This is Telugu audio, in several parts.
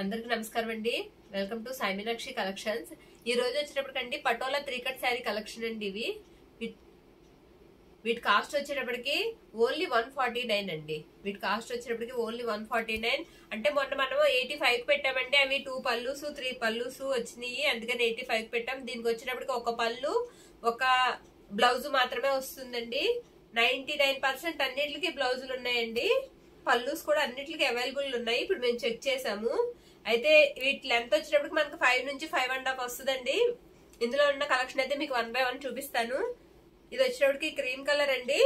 అందరికి నమస్కారం అండి. వెల్కమ్ టు సాయిమీనాక్షి కలెక్షన్స్ ఈ రోజు వచ్చేటప్పటికండి Patola three cut saree collection అండి ఇవి. వీటి కాస్ట్ వచ్చేటప్పటికి ఓన్లీ వన్ ఫార్టీ నైన్ అండి. వీటి కాస్ట్ వచ్చేటప్పటికి ఓన్లీ వన్ ఫార్టీ నైన్ అంటే మొన్న మనం ఎయిటీ ఫైవ్ పెట్టామండి. అవి టూ పళ్ళుస్ త్రీ పళ్ళుస్ వచ్చినాయి. అందుకని ఎయిటీ ఫైవ్ పెట్టాం. దీనికి వచ్చేటప్పటికి ఒక పళ్ళు ఒక బ్లౌజ్ మాత్రమే వస్తుందండి. నైన్టీ నైన్ పర్సెంట్ అన్నిటికి బ్లౌజులు ఉన్నాయండి. పళ్ళుస్ కూడా అన్నిటికీ అవైలబుల్ ఉన్నాయి. ఇప్పుడు మేము చెక్ చేసాము. అయితే వీటి లెంత్ వచ్చేటప్పటికి మనకు ఫైవ్ నుంచి ఫైవ్ అండ్ హాఫ్ వస్తుందండి. ఇందులో ఉన్న కలెక్షన్ అయితే మీకు వన్ బై వన్ చూపిస్తాను. ఇది వచ్చేటప్పటికి క్రీమ్ కలర్ అండి.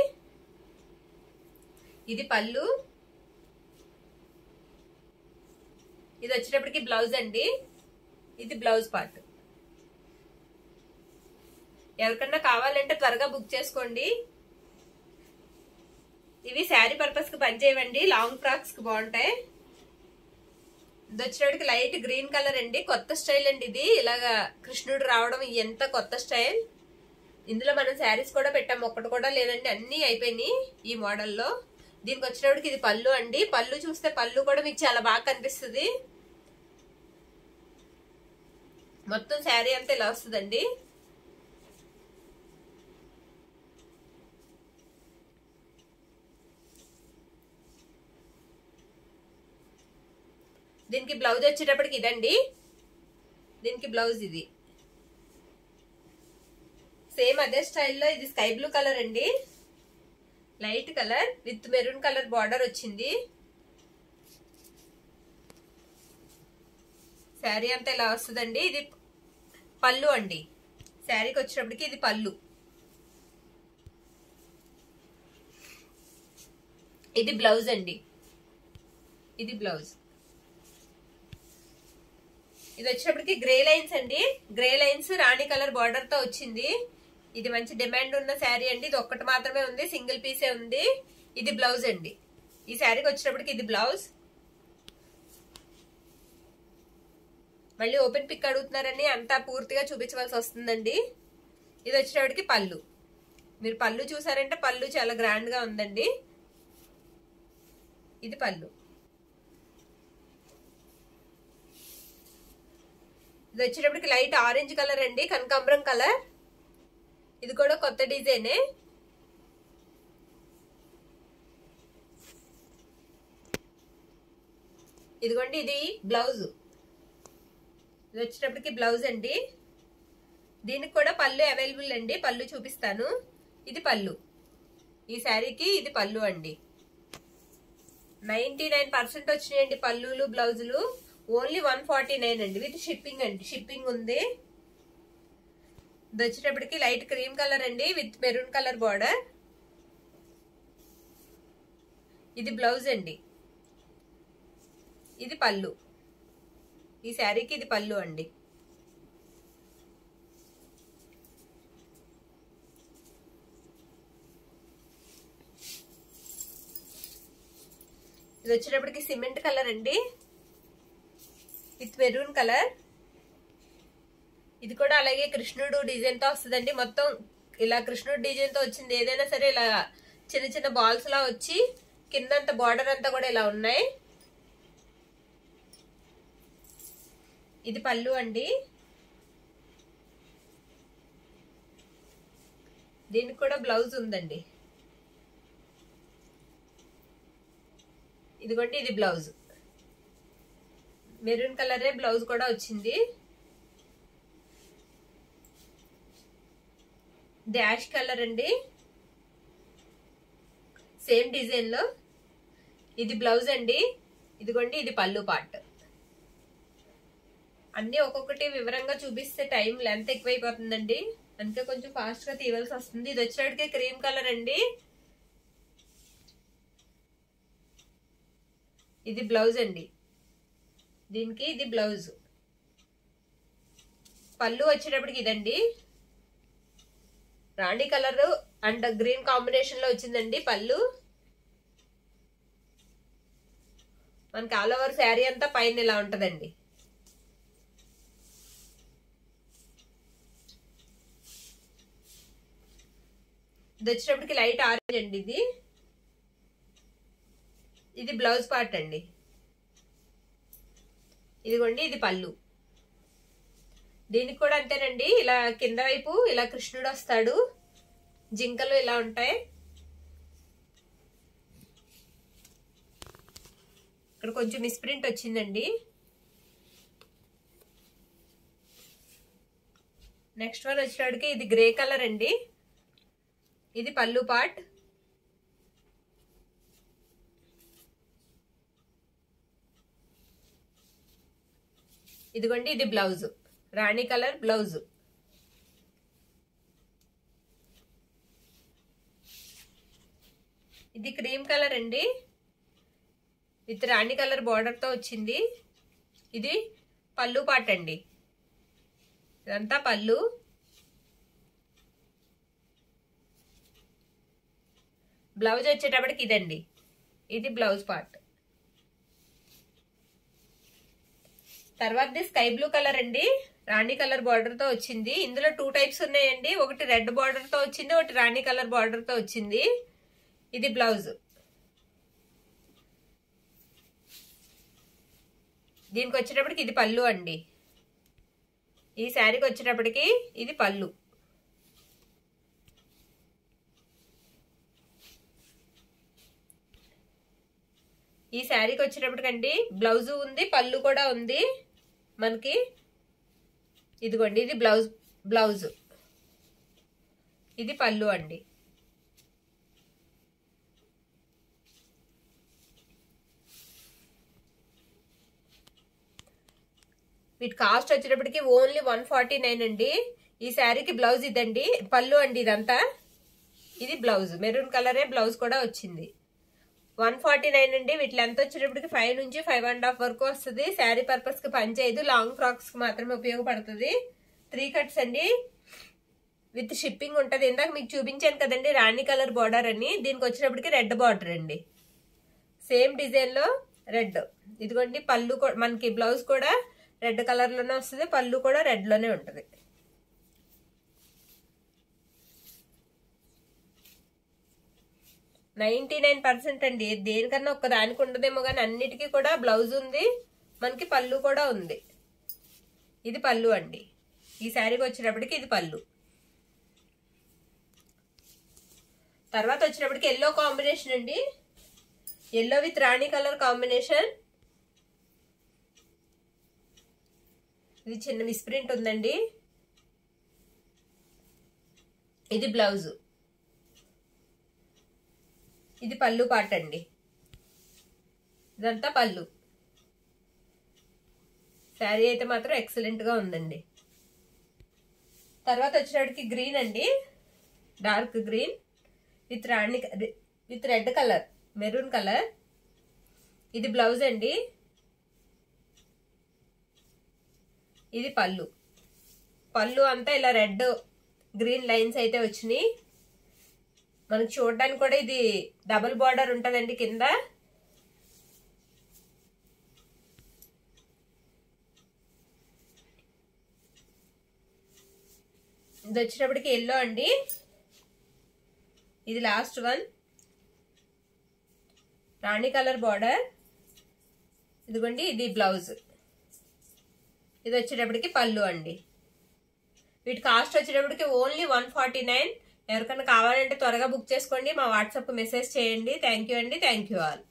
ఇది పళ్ళు. ఇది వచ్చేటప్పటికి బ్లౌజ్ అండి. ఇది బ్లౌజ్ పార్ట్ ఎవరికన్నా కావాలంటే త్వరగా బుక్ చేసుకోండి. ఇవి శారీ పర్పస్కి పనిచేయవండి. లాంగ్ ఫ్రాక్స్కి బాగుంటాయి. ఇది వచ్చేటికి లైట్ గ్రీన్ కలర్ అండి. కొత్త స్టైల్ అండి ఇది. ఇలాగా కృష్ణుడు రావడం ఎంత కొత్త స్టైల్. ఇందులో మనం శారీస్ కూడా పెట్టాము ఒక్కటి కూడా లేదండి. అన్నీ అయిపోయినాయి ఈ మోడల్లో. దీనికి వచ్చినప్పటికి ఇది పళ్ళు అండి. పళ్ళు చూస్తే పళ్ళు కూడా మీకు చాలా బాగా కనిపిస్తుంది. మొత్తం శారీ అంతా ఇలా వస్తుందండి. దీనికి బ్లౌజ్ వచ్చేటప్పటికి ఇదండి. దీనికి బ్లౌజ్ ఇది. సేమ్ అదే స్టైల్లో ఇది స్కై బ్లూ కలర్ అండి. Light colour with maroon colour border వచ్చింది. శారీ అంతా ఇలా వస్తుందండి? ఇది పళ్ళు అండి. శారీకి వచ్చేటప్పటికి ఇది పళ్ళు. ఇది బ్లౌజ్ అండి. ఇది బ్లౌజ్. ఇది వచ్చేటప్పటికి గ్రే లైన్స్ అండి. గ్రే లైన్స్ రాణి కలర్ బార్డర్తో వచ్చింది. ఇది మంచి డిమాండ్ ఉన్న శారీ అండి. ఇది ఒక్కటి మాత్రమే ఉంది సింగిల్ పీసే ఉంది. ఇది బ్లౌజ్ అండి. ఈ శారీకి వచ్చేటప్పటికి ఇది బ్లౌజ్ మళ్ళీ ఓపెన్ పిక్ అడుగుతున్నారని అంతా పూర్తిగా చూపించవలసి వస్తుందండి. ఇది వచ్చేటప్పటికి పళ్ళు. మీరు పళ్ళు చూసారంటే పళ్ళు చాలా గ్రాండ్గా ఉందండి. ఇది పళ్ళు. ఇది వచ్చేటప్పటికి లైట్ ఆరెంజ్ కలర్ అండి కనకాంబరం కలర్. ఇది కూడా కొత్త డిజైనే. ఇదిగోండి ఇది బ్లౌజ్. ఇది వచ్చేటప్పటికి బ్లౌజ్ అండి. దీనికి కూడా పళ్ళు అవైలబుల్ అండి పళ్ళు చూపిస్తాను. ఇది పళ్ళు. ఈ శారీకి ఇది పళ్ళు అండి. నైంటీ నైన్ పర్సెంట్ వచ్చినాయండి పళ్ళులు బ్లౌజులు. ఓన్లీ వన్ ఫార్టీ నైన్ అండి. విత్ షిప్పింగ్ అండి. షిప్పింగ్ ఉంది. ఇది వచ్చేటప్పటికి లైట్ క్రీమ్ కలర్ అండి. With maroon colour border. ఇది బ్లౌజ్ అండి. ఇది పళ్ళు. ఈ శారీకి ఇది పళ్ళు అండి. ఇది వచ్చేటప్పటికి సిమెంట్ కలర్ అండి. విత్ మెరూన్ కలర్ ఇది కూడా అలాగే కృష్ణుడు డిజైన్తో వస్తుందండి. మొత్తం ఇలా కృష్ణుడు డిజైన్తో వచ్చింది. ఏదైనా సరే ఇలా చిన్న చిన్న బాల్స్ లా వచ్చి కిందంత బార్డర్ అంతా కూడా ఇలా ఉన్నాయి. ఇది పళ్ళు అండి. దీనికి కూడా బ్లౌజ్ ఉందండి. ఇదిగోండి ఇది బ్లౌజ్ మెరూన్ కలరే బ్లౌజ్ కూడా వచ్చింది. డాష్ కలర్ అండి. సేమ్ డిజైన్లో ఇది బ్లౌజ్ అండి. ఇదిగోండి ఇది పళ్ళు పార్ట్. అన్నీ ఒక్కొక్కటి వివరంగా చూపిస్తే టైం లెంత్ ఎక్కువైపోతుందండి. అందుకే కొంచెం ఫాస్ట్గా తీయవలసి వస్తుంది. ఇది వచ్చేటికి క్రీమ్ కలర్ అండి. ఇది బ్లౌజ్ అండి. దీనికి ఇది బ్లౌజ్ పళ్ళు వచ్చేటప్పటికి ఇదండి. రాణి కలర్ అండ్ గ్రీన్ కాంబినేషన్లో వచ్చిందండి పళ్ళు. మనకి ఆల్ ఓవర్ శారీ అంతా పైన ఇలా ఉంటదండి. ఇది వచ్చేటప్పటికి లైట్ ఆరెంజ్ అండి ఇది. ఇది బ్లౌజ్ పార్ట్ అండి. ఇదిగోండి ఇది పళ్ళు. దీనికి కూడా అంతేనండి. ఇలా కింద వైపు ఇలా కృష్ణుడు వస్తాడు. జింకలు ఇలా ఉంటాయి. ఇక్కడ కొంచెం మిస్ప్రింట్ వచ్చిందండి. నెక్స్ట్ వన్ వచ్చేటికి ఇది గ్రే కలర్ అండి. ఇది పళ్ళు పార్ట్ ఇదిగోండి ఇది బ్లౌజ్. రాణి కలర్ బ్లౌజ్. ఇది క్రీమ్ కలర్ అండి. విత్ రాణి కలర్ బార్డర్తో వచ్చింది. ఇది పళ్ళు పాట అండి. ఇదంతా పళ్ళు. బ్లౌజ్ వచ్చేటప్పటికి ఇదండి. ఇది బ్లౌజ్ పార్ట్ తర్వాత స్కై బ్లూ కలర్ అండి. రాణి కలర్ బార్డర్తో వచ్చింది. ఇందులో టూ టైప్స్ ఉన్నాయండి. ఒకటి రెడ్ బార్డర్తో వచ్చింది ఒకటి రాణి కలర్ బార్డర్తో వచ్చింది. ఇది బ్లౌజ్ దీనికి వచ్చేటప్పటికి ఇది పళ్ళు అండి. ఈ శారీకి వచ్చేటప్పటికి ఇది పళ్ళు. ఈ శారీకి వచ్చేటప్పటికండి బ్లౌజు ఉంది పళ్ళు కూడా ఉంది. మనకి ఇదిగోండి ఇది బ్లౌజ్ బ్లౌజ్. ఇది పళ్ళు అండి. వీటి కాస్ట్ వచ్చేటప్పటికి ఓన్లీ వన్ ఫార్టీ నైన్ అండి. ఈ శారీకి బ్లౌజ్ ఇదండి పళ్ళు అండి ఇదంతా. ఇది బ్లౌజ్ మెరూన్ కలరే బ్లౌజ్ కూడా వచ్చింది. వన్ ఫార్టీ నైన్ అండి. వీటి ఎంత వచ్చేటప్పటికి ఫైవ్ నుంచి ఫైవ్ అండ్ హాఫ్ వరకు వస్తుంది. శారీ పర్పస్కి పనిచేయదు లాంగ్ ఫ్రాక్స్కి మాత్రమే ఉపయోగపడుతుంది. త్రీ కట్స్ అండి. విత్ షిప్పింగ్ ఉంటుంది. ఇందాక మీకు చూపించాను కదండి రాణి కలర్ బార్డర్ అని. దీనికి వచ్చేటప్పటికి రెడ్ బార్డర్ అండి. సేమ్ డిజైన్లో రెడ్. ఇదిగోండి పళ్ళు మనకి బ్లౌజ్ కూడా రెడ్ కలర్లోనే వస్తుంది. పళ్ళు కూడా రెడ్లోనే నైన్టీ నైన్ పర్సెంట్ అండి. దేనికన్నా ఒక్క దానికి ఉండదేమో కానీ అన్నిటికీ కూడా బ్లౌజ్ ఉంది. మనకి పళ్ళు కూడా ఉంది. ఇది పళ్ళు అండి. ఈ శారీకి వచ్చినప్పటికి ఇది పళ్ళు. తర్వాత వచ్చినప్పటికి ఎల్లో కాంబినేషన్ అండి. ఎల్లో విత్ రాణి కలర్ కాంబినేషన్ ఇది చిన్న మిస్ప్రింట్ ఉందండి. ఇది బ్లౌజు. ఇది పళ్ళు పాట అండి ఇదంతా పళ్ళు. శారీ అయితే మాత్రం ఎక్సలెంట్గా ఉందండి. తర్వాత వచ్చినప్పటికి గ్రీన్ అండి. Dark green with Rani with red colour maroon colour ఇది బ్లౌజ్ అండి. ఇది పళ్ళు. పళ్ళు అంతా ఇలా రెడ్ గ్రీన్ లైన్స్ అయితే వచ్చినాయి. మనకు చూడడానికి కూడా ఇది డబుల్ బార్డర్ ఉంటదండి కింద. ఇది వచ్చినప్పటికి ఎల్లో అండి. ఇది లాస్ట్ వన్ రాణి కలర్ బార్డర్. ఇదిగోండి ఇది బ్లౌజ్ ఇది వచ్చేటప్పటికి పళ్ళు అండి. వీటి కాస్ట్ వచ్చేటప్పటికి ఓన్లీ వన్ ఫార్టీ నైన్ ఎవరికైనా కావాలంటే త్వరగా బుక్ చేసుకోండి మా వాట్సాప్ మెసేజ్ చేయండి. థ్యాంక్ యూ అండి. Thank you all.